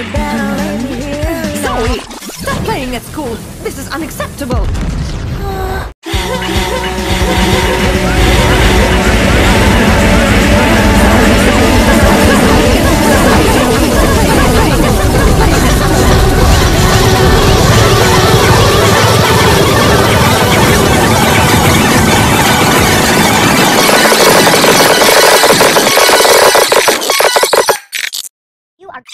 Zoe! Stop playing at school! This is unacceptable! are